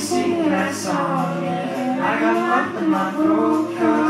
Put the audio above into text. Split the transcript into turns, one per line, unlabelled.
Sing that song. I got locked in my throat,